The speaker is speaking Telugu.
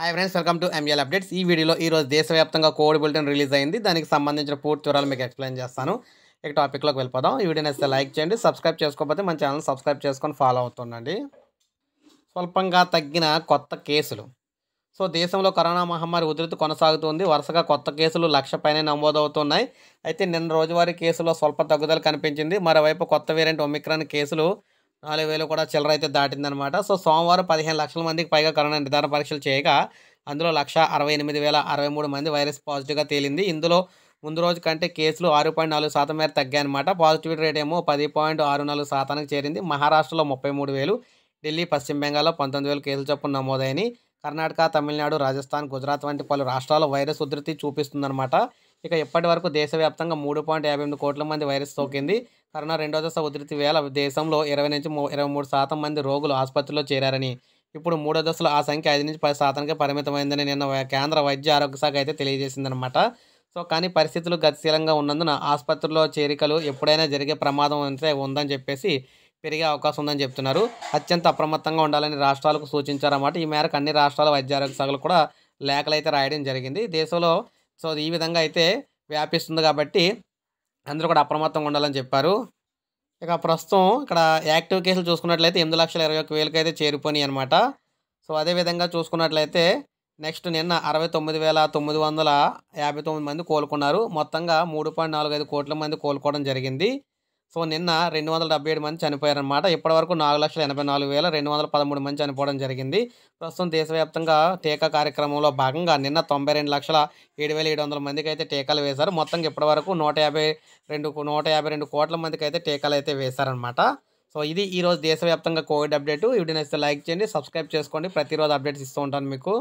Hi friends welcome to ML updates ఈ వీడియోలో ఈరోజు దేశవ్యాప్తంగా కోవిడ్ బులెటిన్ రిలీజ్ అయింది. దానికి సంబంధించిన పూర్తి వివరాలు మీకు ఎక్స్ప్లెయిన్ చేస్తాను. ఇక టాపిక్లోకి వెళ్ళిపోదాం. ఈ వీడియోని అయితే లైక్ చేయండి సబ్స్క్రైబ్ చేసుకోకపోతే మన ఛానల్ సబ్స్క్రైబ్ చేసుకొని ఫాలో అవుతుండండి. స్వల్పంగా తగ్గిన కొత్త కేసులు. సో దేశంలో కరోనా మహమ్మారి ఉధృతి కొనసాగుతుంది. వరుసగా కొత్త కేసులు లక్ష పైన నమోదవుతున్నాయి. అయితే నిన్న రోజువారీ కేసులో స్వల్ప తగ్గుదల కనిపించింది. మరోవైపు కొత్త వేరియంట్ ఒమిక్రాన్ కేసులు నాలుగు వేలు కూడా చిల్లర అయితే దాటిందనమాట. సో సోమవారం పదిహేను లక్షల మందికి పైగా కరోనా నిర్ధారణ పరీక్షలు చేయగా అందులో లక్ష అరవై ఎనిమిది వేల అరవై మూడు మంది వైరస్ పాజిటివ్గా తేలింది. ఇందులో ముందు రోజు కంటే కేసులు ఆరు పాయింట్ నాలుగు శాతం మేర తగ్గాయన్నమాట పాజిటివిటీ రేట్ ఏమో పది పాయింట్ ఆరు నాలుగు శాతానికి చేరింది. మహారాష్ట్రలో ముప్పై మూడు వేలు ఢిల్లీ పశ్చిమ బెంగాల్లో పంతొమ్మిది వేలు కేసులు చొప్పున నమోదైనవి కర్ణాటక తమిళనాడు రాజస్థాన్ గుజరాత్ వంటి పలు రాష్ట్రాల్లో వైరస్ ఉధృతి చూపిస్తుందన్నమాట ఇక ఇప్పటి వరకు దేశవ్యాప్తంగా మూడు పాయింట్ యాభై ఎనిమిది కోట్ల మంది వైరస్ సోకింది. కరోనా రెండో దశ ఉధృతి వేళ దేశంలో ఇరవై నుంచి ఇరవై మూడు శాతం మంది రోగులు ఆసుపత్రిలో చేరారని. ఇప్పుడు మూడో దశలో ఆ సంఖ్య ఐదు నుంచి పది శాతానికి పరిమితమైందని నిన్న కేంద్ర వైద్య ఆరోగ్య శాఖ అయితే తెలియజేసిందనమాట సో కానీ పరిస్థితులు గతిశీలంగా ఉన్నందున ఆసుపత్రిలో చేరికలు ఎప్పుడైనా జరిగే ప్రమాదం అయితే ఉందని చెప్పేసి పెరిగే అవకాశం ఉందని చెప్తున్నారు. అత్యంత అప్రమత్తంగా ఉండాలని రాష్ట్రాలకు సూచించారన్నమాట. ఈ మేరకు అన్ని రాష్ట్రాల వైద్య ఆరోగ్య శాఖలు కూడా లేఖలు అయితే రాయడం జరిగింది. దేశంలో సో ఈ విధంగా అయితే వ్యాపిస్తుంది కాబట్టి అందరూ కూడా అప్రమత్తంగా ఉండాలని చెప్పారు. ఇక ప్రస్తుతం ఇక్కడ యాక్టివ్ కేసులు చూసుకున్నట్లయితే ఎనిమిది లక్షల ఇరవై ఒక్క వేలకు అయితే చేరిపోయినాయి అనమాట సో అదేవిధంగా చూసుకున్నట్లయితే నెక్స్ట్ నిన్న అరవై తొమ్మిది వేల తొమ్మిది వందల యాభై తొమ్మిది మంది కోలుకున్నారు. మొత్తంగా మూడు పాయింట్ నాలుగు ఐదు కోట్ల మంది కోలుకోవడం జరిగింది. సో నిన్న రెండు వందల డెబ్బై ఏడు మంది చనిపోయారనమాట ఇప్పటివరకు నాలుగు లక్షల ఎనభై నాలుగు వేల రెండు వందల పదమూడు మంది చనిపోవడం జరిగింది. ప్రస్తుతం దేశవ్యాప్తంగా టీకా కార్యక్రమంలో భాగంగా నిన్న తొంభై రెండు లక్షల ఏడు వేల ఏడు వందల మందికి అయితే టీకాలు వేశారు. మొత్తం ఇప్పటివరకు నూట యాభై రెండు నూట యాభై రెండు కోట్ల మందికి అయితే టీకాలు అయితే వేశారనమాట సో ఇది ఈరోజు దేశవ్యాప్తంగా కోవిడ్ అప్డేట్. వీడియో నచ్చితే లైక్ చేయండి సబ్స్క్రైబ్ చేసుకోండి. ప్రతిరోజు అప్డేట్స్ ఇస్తూ ఉంటాను మీకు.